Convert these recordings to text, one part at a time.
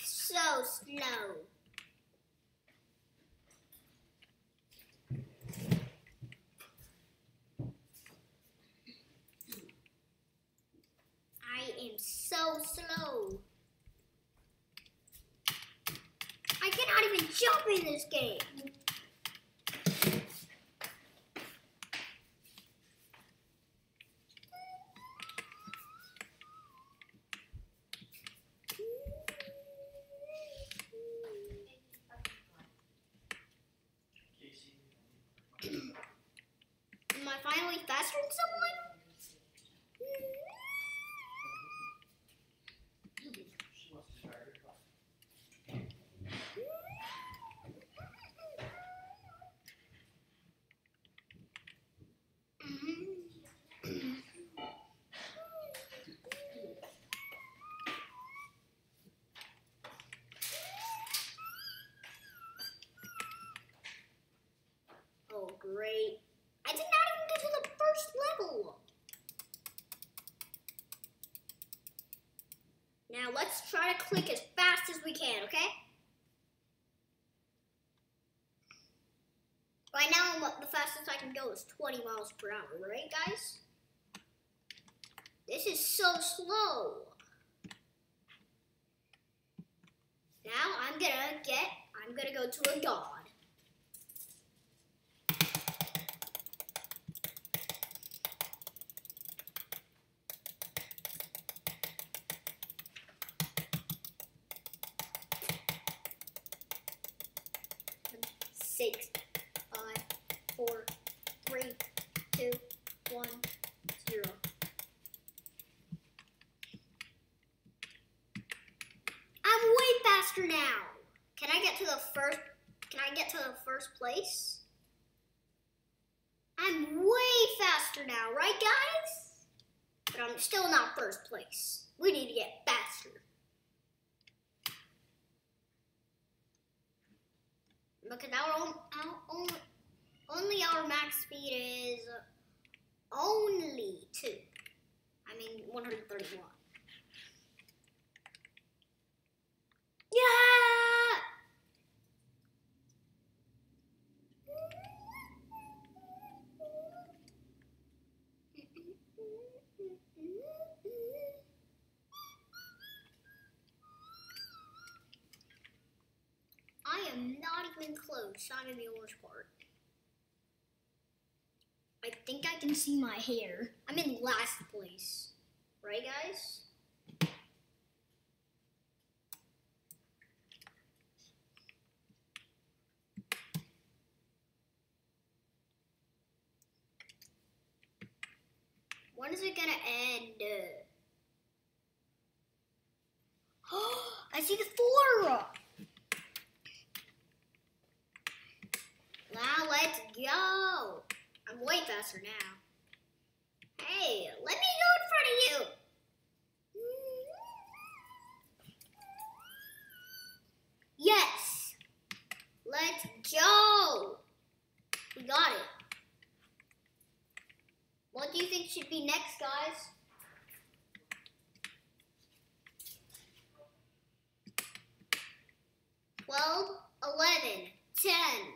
So slow. I am so slow. I cannot even jump in this game. Am I finally faster than someone? Oh, great. I did not even get to the first level. Now let's try to click as fast as we can, okay? Right now, what- the fastest I can go is 20 miles per hour, right, guys? This is so slow. Now I'm gonna get, I'm gonna go to a god. six, five, four, three, two, one, zero. I'm way faster now. Can I get to the first? Can I get to the first place? I'm way faster now, right, guys? But I'm still not first place. We need to get faster. because our, our own, only our max speed is only two. I mean, 131. Am not even close. I'm in the orange part. I think I can see my hair. I'm in last place. Right, guys? When is it gonna end? I see the four! Now let's go. I'm way faster now. Hey, let me go in front of you. Yes. Let's go. We got it. What do you think should be next, guys? Twelve, eleven, ten,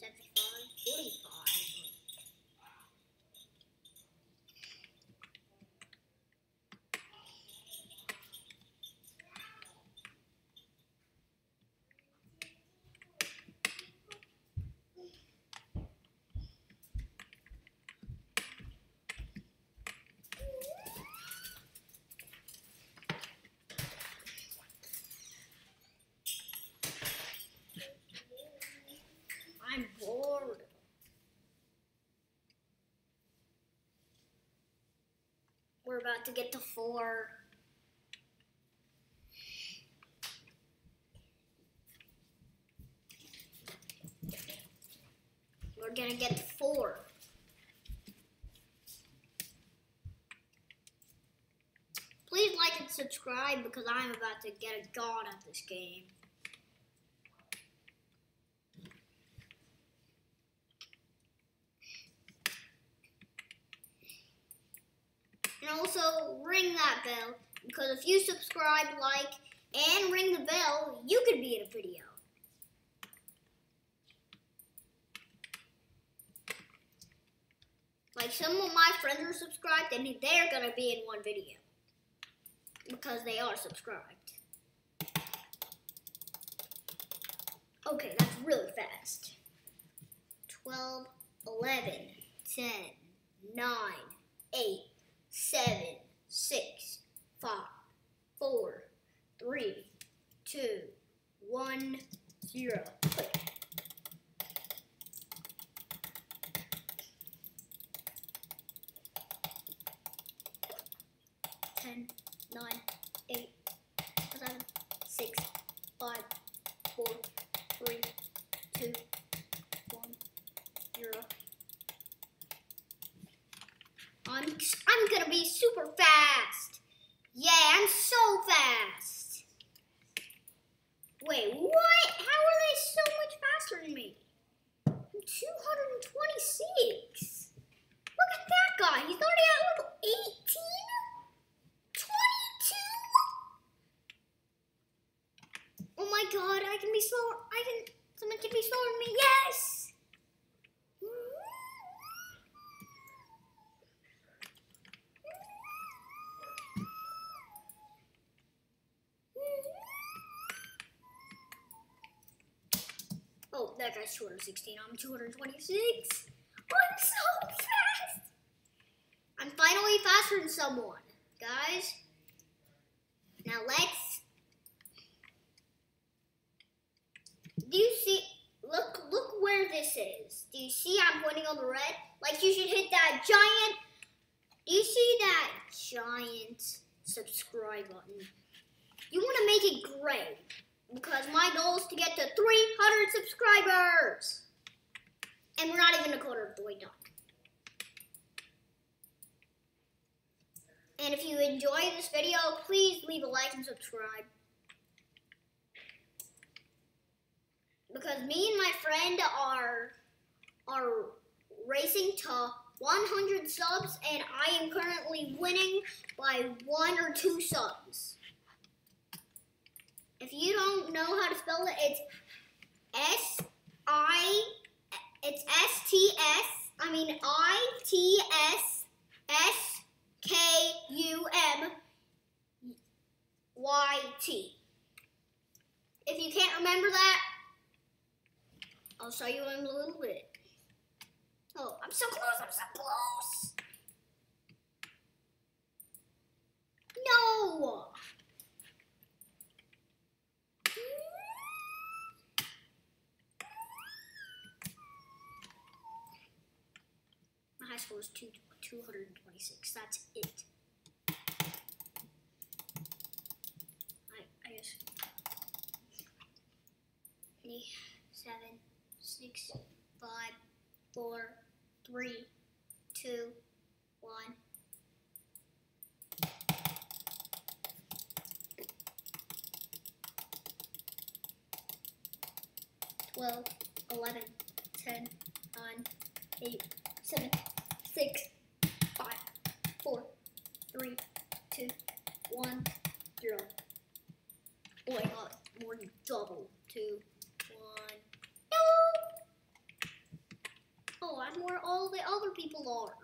75? 45. I'm bored. We're about to get to four. We're gonna get to four. Please like and subscribe because I'm about to get a god at this game. And also ring that bell because if you subscribe, like, and ring the bell, you could be in a video. Like some of my friends are subscribed and they're gonna be in one video. Because they are subscribed. Okay, that's really fast. 12, 11, 10, 9, 8, seven, six, five, four, three, two, one, zero. Click. Ten, nine, eight, seven, six, five, four, 116. I'm 226. I'm so fast. I'm finally faster than someone, guys. Now let's. Do you see? Look, look where this is. Do you see? I'm pointing on the red. Like you should hit that giant. Do you see that giant subscribe button? You want to make it gray because my goal is to get to 300 subscribers. And we're not even a quarter of the way done. And if you enjoy this video, please leave a like and subscribe. Because me and my friend are are racing to 100 subs and I am currently winning by one or two subs. If you don't know how to spell it, it's S I it's S T S I mean I T S K U M Y T. If you can't remember that, I'll show you in a little bit. Oh, I'm so close, I'm so close. No. My high score is two, 226. That's it. I, I guess. eight, seven, six, five, four, three, two, one. Twelve, eleven, ten, nine, eight, seven, six, five, four, three, two, one, zero. Oh, I got more than double. Two, one. No! Oh, I'm where all the other people are.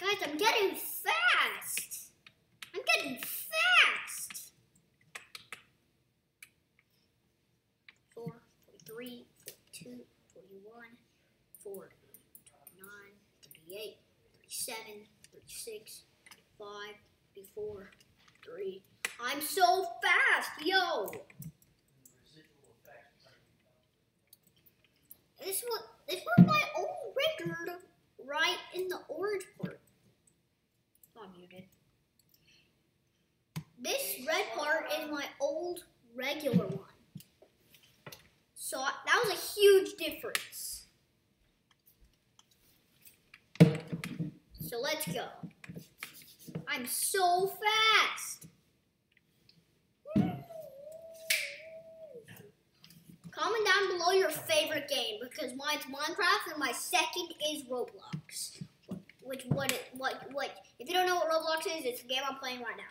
Guys, I'm getting fast. I'm getting fast. Four, forty-three, forty-two, forty-one, forty, twenty-nine, thirty-eight, thirty-seven, thirty-six, thirty-five, thirty-four, three. I'm so fast, yo. This was this was my old record right in the orange part. Not muted. This red part is my old regular one. So I- that was a huge difference. So let's go. I'm so fast. Comment down below your favorite game because mine's Minecraft and my second is Roblox. Which what it what what if you don't know what Roblox is, it's the game I'm playing right now.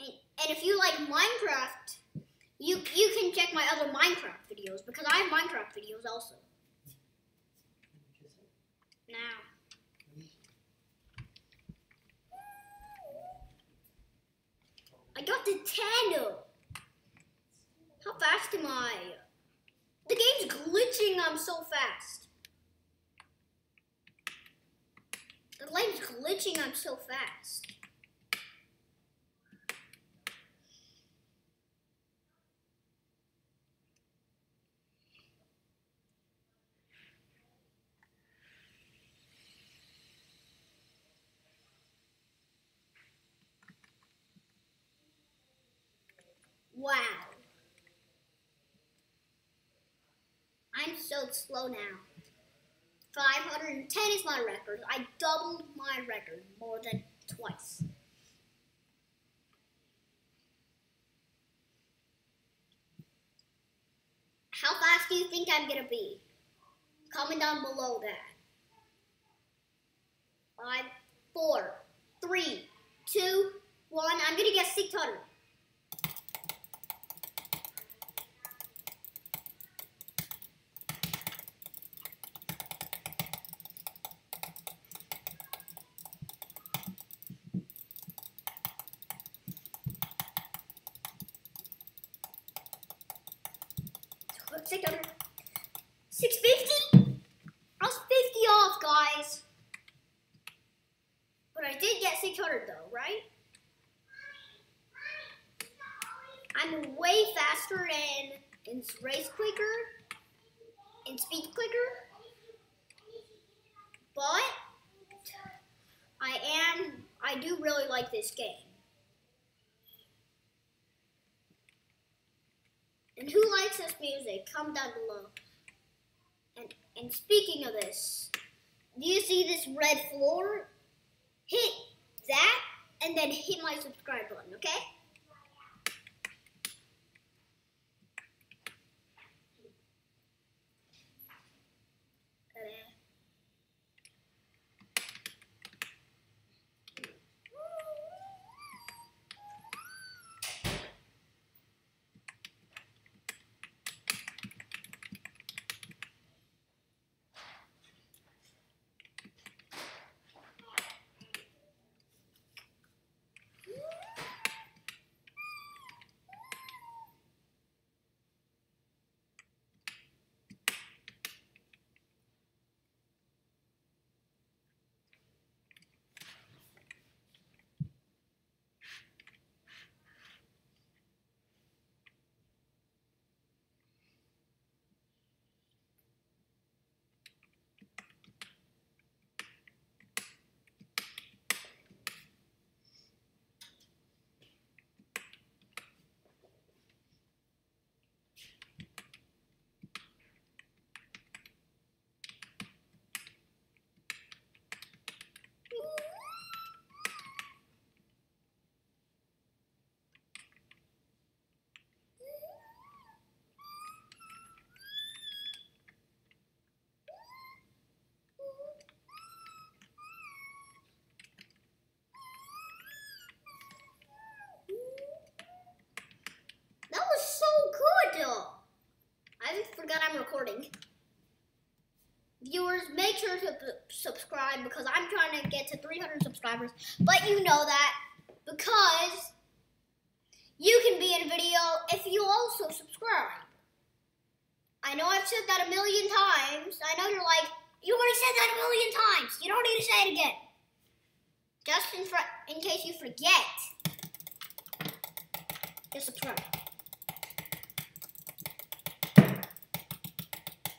And, and if you like Minecraft, you you can check my other Minecraft videos because I have Minecraft videos also. Now. I got the 10. How fast am I? The game's glitching. I'm so fast. The game's glitching. I'm so fast. Slow now. 510 is my record. I doubled my record more than twice. How fast do you think I'm gonna be? Comment down below that. Five, four, three, two, one. I'm gonna get 600. Six hundred. Six fifty. I was fifty off, guys. But I did get six hundred though, right? I'm way faster in in race clicker, in speed clicker. But I am I do really like this game. And who likes this music? Comment down below. And and speaking of this, do you see this red floor? Hit that and then hit my subscribe button, okay? Recording. Viewers, make sure to subscribe because I'm trying to get to 300 subscribers. But you know that because you can be in a video if you also subscribe. I know I've said that a million times. I know you're like, you already said that a million times. You don't need to say it again. Just in, in case you forget, just subscribe.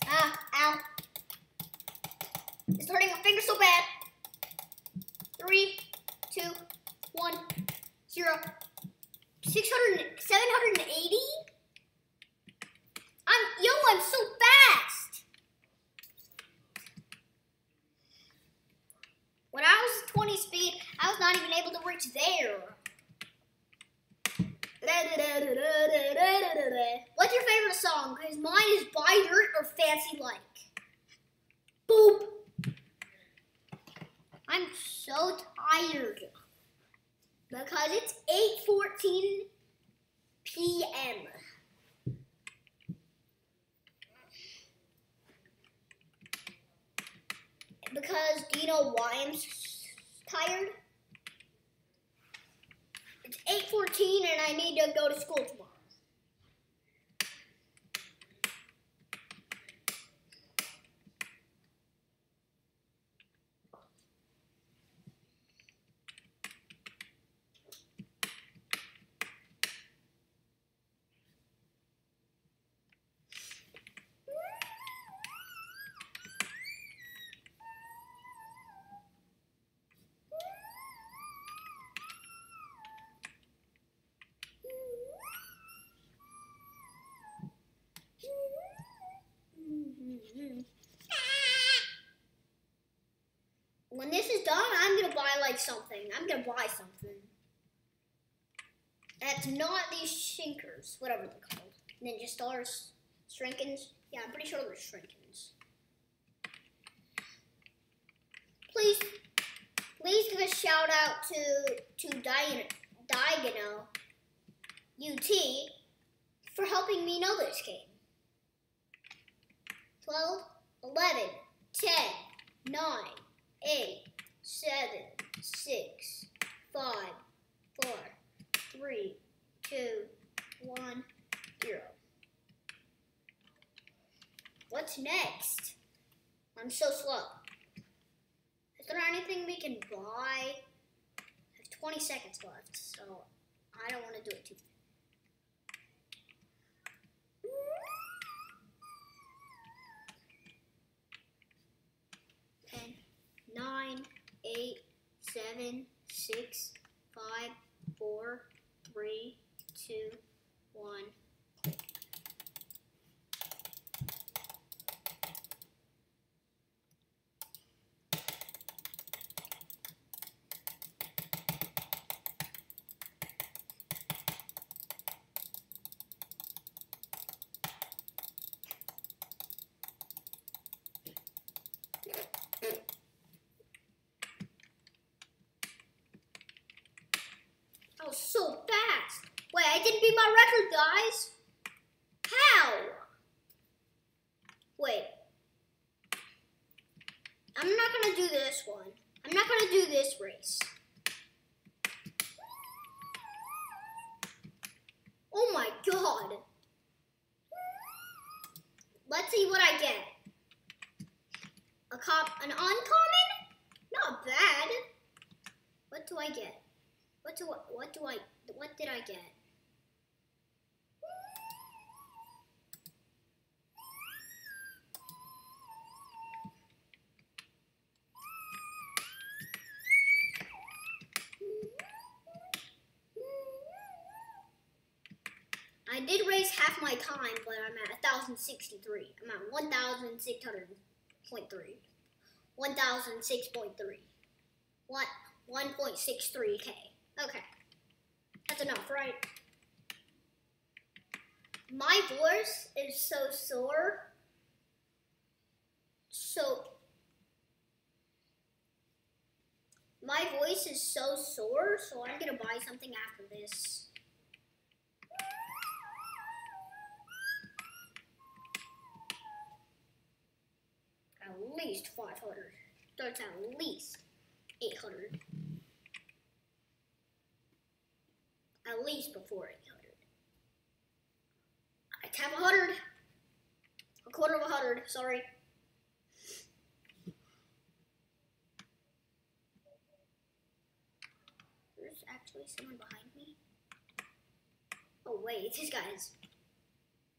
Ah, ow. It's hurting my finger so bad. Three, two, one, zero. 600, 780? I'm, yo, I'm so fast. When I was 20 speed, I was not even able to reach there. What's your favorite song? Because mine is Buy Dirt or Fancy Like. Boop. I'm so tired because it's 8.14 p.m. Because, do you know why I'm tired? It's 8.14 and I need to go to school tomorrow. When this is done, I'm gonna buy like something. I'm gonna buy something. That's not these shinkers, whatever they're called. Ninja stars, shrinkins. Yeah, I'm pretty sure they're shrinkins. Please, please give a shout out to to Diagonal UT for helping me know this game. 12, 11, 10, 9, 8, 7, 6, 5, 4, 3, 2, 1, 0. What's next? I'm so slow. Is there anything we can buy? I have 20 seconds left, so I don't want to do it too fast. Nine, eight, seven, six, five, four, three, two, one. That was so fast. Wait, I didn't beat my record, guys. How? Wait. I'm not gonna do this one. I'm not gonna do this race. Oh my god. Let's see what I get. A cop, an uncommon? Not bad. What do I get? What do I, what do I, what did I get? I did raise half my time, but I'm at 1,063. I'm at 1,600.3. 1,006.3. What? 1.63k. Okay. That's enough, right? My voice is so sore. So, my voice is so sore, so I'm gonna buy something after this. Least 500. That's at least 800. At least before 800. I tap 100. A quarter of a 100, sorry. There's actually someone behind me. Oh wait, this guy's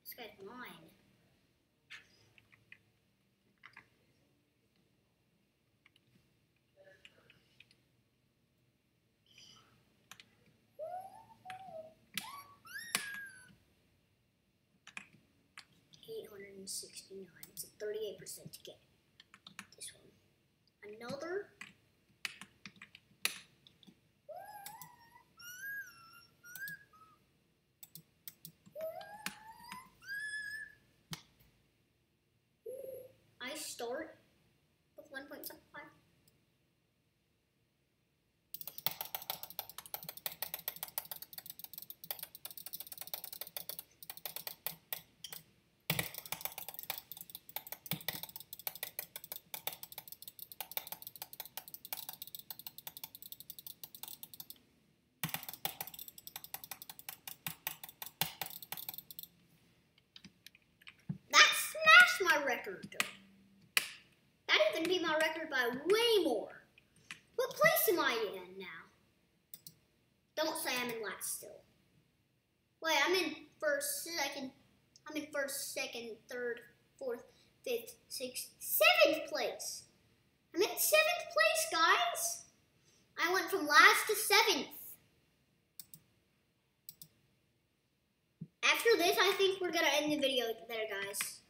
this guy's mine. Eight hundred and sixty-nine. It's a thirty-eight percent to get this one. Another my record. That even beat my record by way more. What place am I in now? Don't say I'm in last still. Wait, I'm in first, second. I'm in first, second, third, fourth, fifth, sixth, seventh place. I'm in seventh place, guys. I went from last to seventh. After this, I think we're gonna end the video there, guys.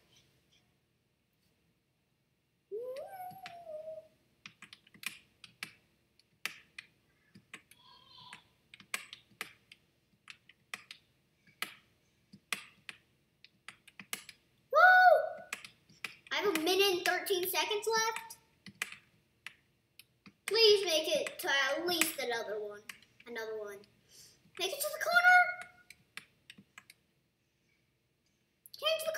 I have a minute and 13 seconds left. Please make it to at least another one. Another one. Make it to the corner! To the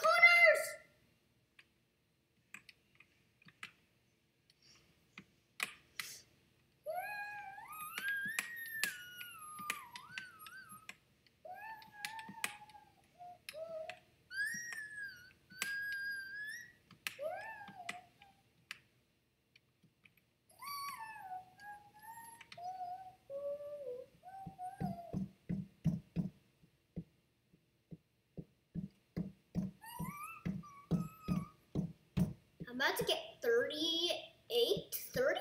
I'm about to get 38, 30?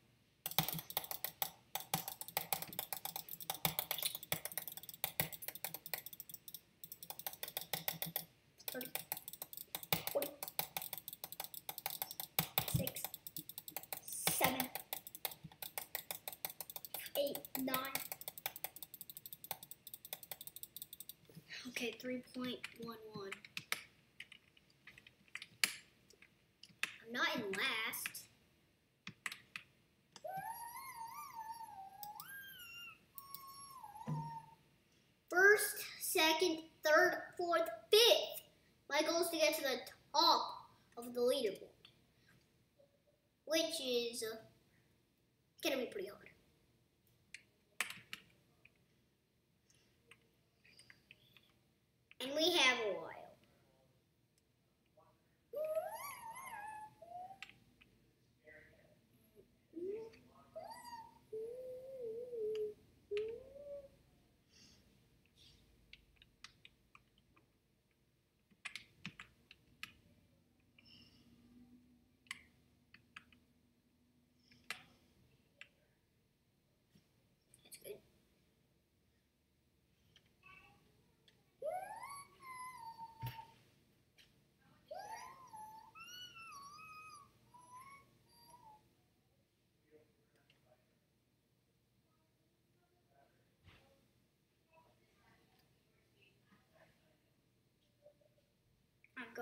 0.11. I'm not in last. First, second, third, fourth, fifth. My goal is to get to the top of the leaderboard, which is uh, gonna be pretty hard.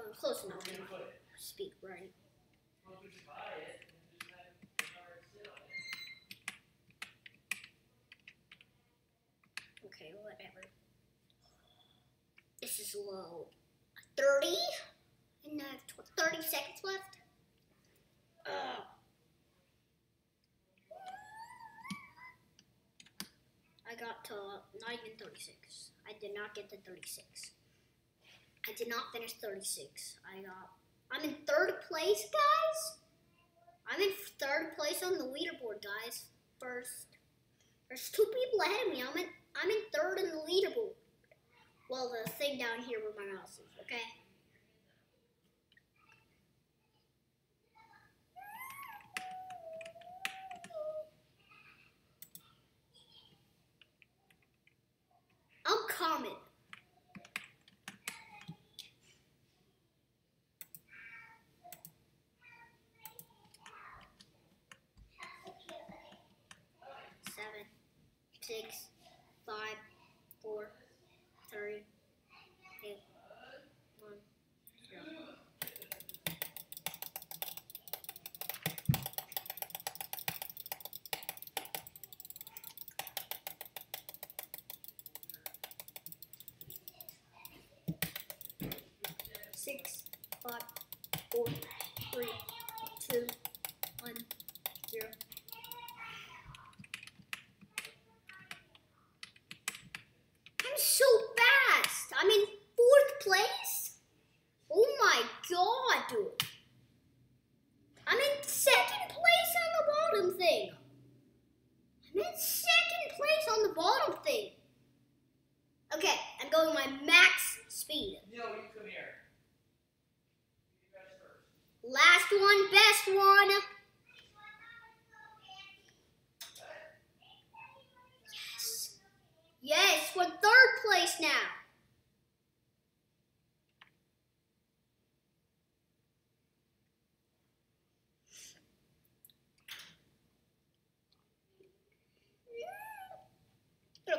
Going close enough. to Speak right. Okay, whatever. This is low. 30? And I have 30 seconds left. Ugh. I got to not even 36. I did not get to 36. I did not finish 36. I got. I'm in third place, guys. I'm in third place on the leaderboard, guys. First. There's two people ahead of me. I'm in. I'm in third in the leaderboard. Well, the thing down here where my mouse is. Okay. I'm coming. Seven, six, five, four, three, two, one, zero. Six, five, four, three, two, one, zero. I'm so fast. I'm in fourth place. Oh my god, dude. I'm in second place on the bottom thing. I'm in second place on the bottom thing. Okay, I'm going my max speed. No, you come here. You guys first. One, best one. Yes. Yes, we're third place now.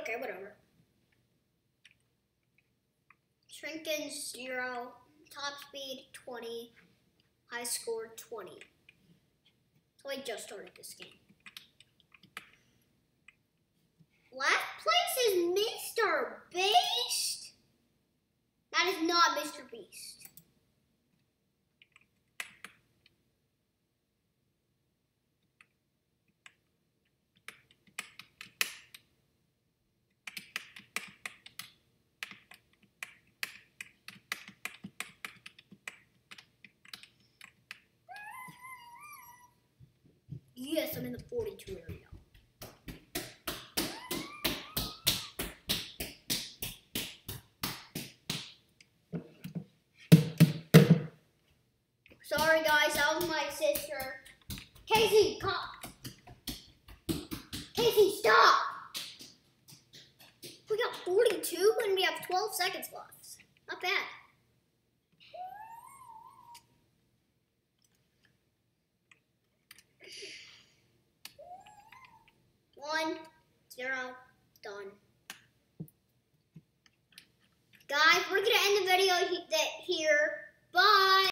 Okay, whatever. Shrinking zero, top speed 20, high score 20. So I just started this game. Last place is Mr. Beast. That is not Mr. Beast. Yes, I'm in the 42 area. Sorry, guys, that was my sister. Casey, come.